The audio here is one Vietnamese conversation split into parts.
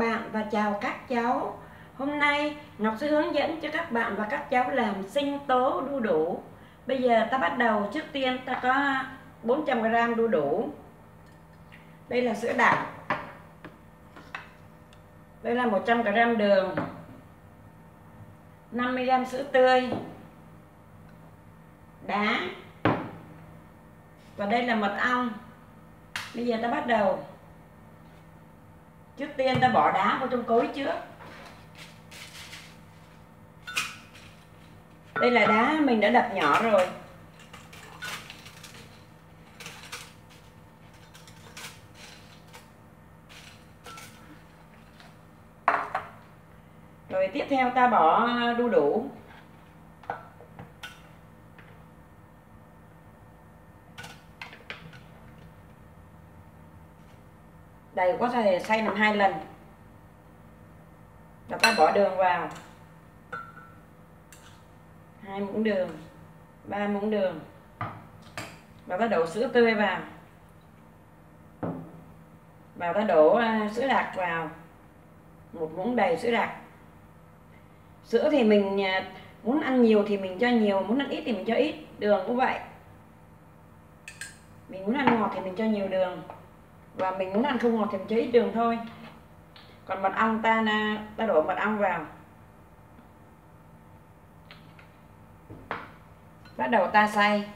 bạn và chào các cháu. Hôm nay Ngọc sẽ hướng dẫn cho các bạn và các cháu làm sinh tố đu đủ. Bây giờ ta bắt đầu. Trước tiên ta có 400g đu đủ. Đây là sữa đặc. Đây là 100g đường. 50g sữa tươi. Đá. Và đây là mật ong. Bây giờ ta bắt đầu trước tiên ta bỏ đá vào trong cối trước. Đây là đá mình đã đập nhỏ rồi. Rồi tiếp theo ta bỏ đu đủ. Đầy có thể xay làm hai lần. Và ta bỏ đường vào. Hai muỗng đường, ba muỗng đường. Và ta đổ sữa tươi vào. Và ta đổ à, sữa đặc vào. Một muỗng đầy sữa đặc. Sữa thì mình à, muốn ăn nhiều thì mình cho nhiều, muốn ăn ít thì mình cho ít. Đường cũng vậy. Mình muốn ăn ngọt thì mình cho nhiều đường và mình muốn ăn không ngọt thì mình cho ít đường thôi. Còn mật ong ta ta đổ mật ong vào. Bắt đầu ta xay.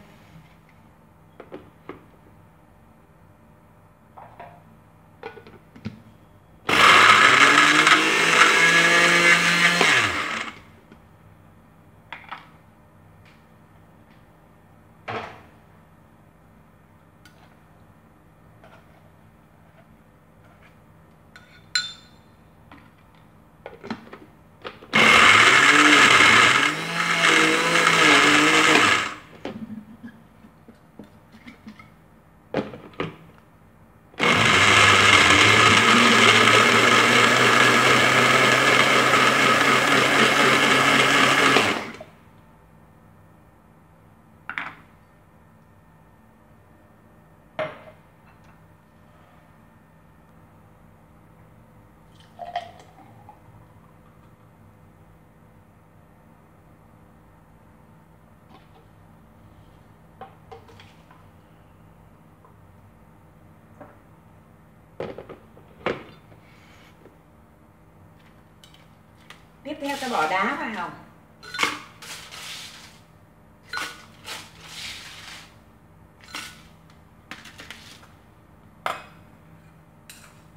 Tiếp theo ta bỏ đá vào.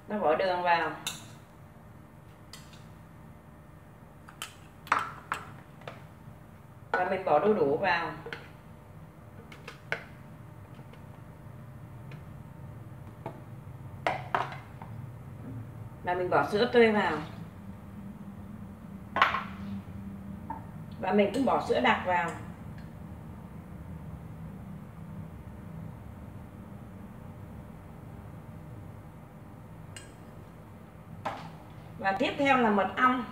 Ta bỏ đường vào. Và mình bỏ đu đủ vào. Và mình bỏ sữa tươi vào và mình cũng bỏ sữa đặc vào. Và tiếp theo là mật ong.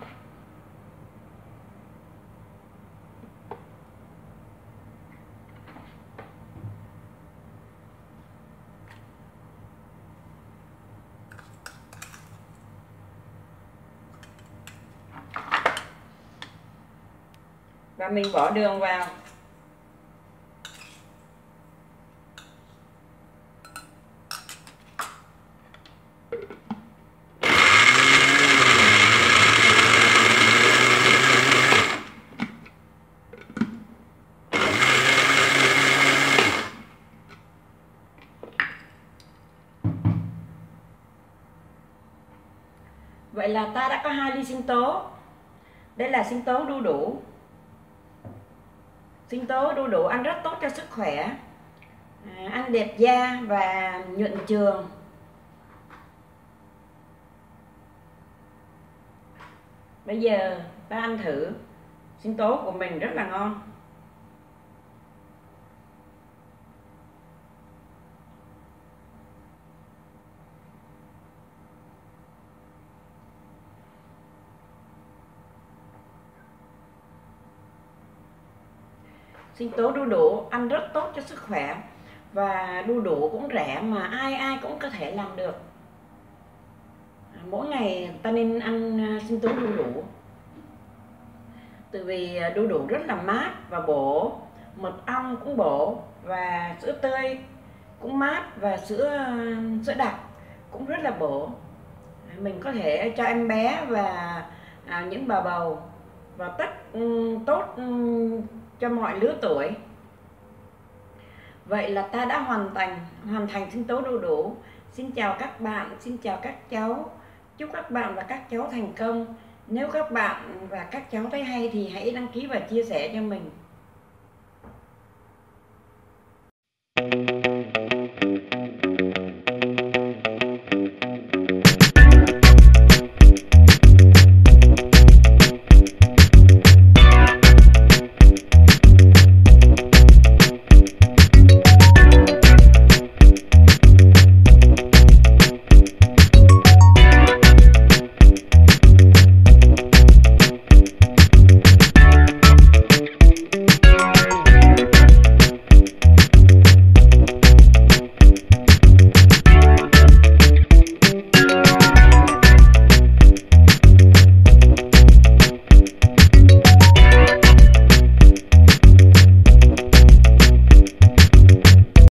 Và mình bỏ đường vào Vậy là ta đã có hai ly sinh tố. Đây là sinh tố đu đủ sinh tố đu đủ ăn rất tốt cho sức khỏe. À, ăn đẹp da và nhuận trường. Bây giờ ta ăn thử. Sinh tố của mình rất là ngon. Sinh tố đu đủ, ăn rất tốt cho sức khỏe. Và đu đủ cũng rẻ mà ai ai cũng có thể làm được. Mỗi ngày ta nên ăn à, sinh tố đu đủ. Từ vì à, đu đủ rất là mát và bổ. Mật ong cũng bổ và sữa tươi cũng mát và sữa à, sữa đặc cũng rất là bổ. Mình có thể cho em bé và những bà bầu và tất ừ, tốt ừ, cho mọi lứa tuổi. Vậy là ta đã hoàn thành hoàn thành sinh tố đu đủ. Xin chào các bạn, xin chào các cháu. Chúc các bạn và các cháu thành công. Nếu các bạn và các cháu thấy hay thì hãy đăng ký và chia sẻ cho mình.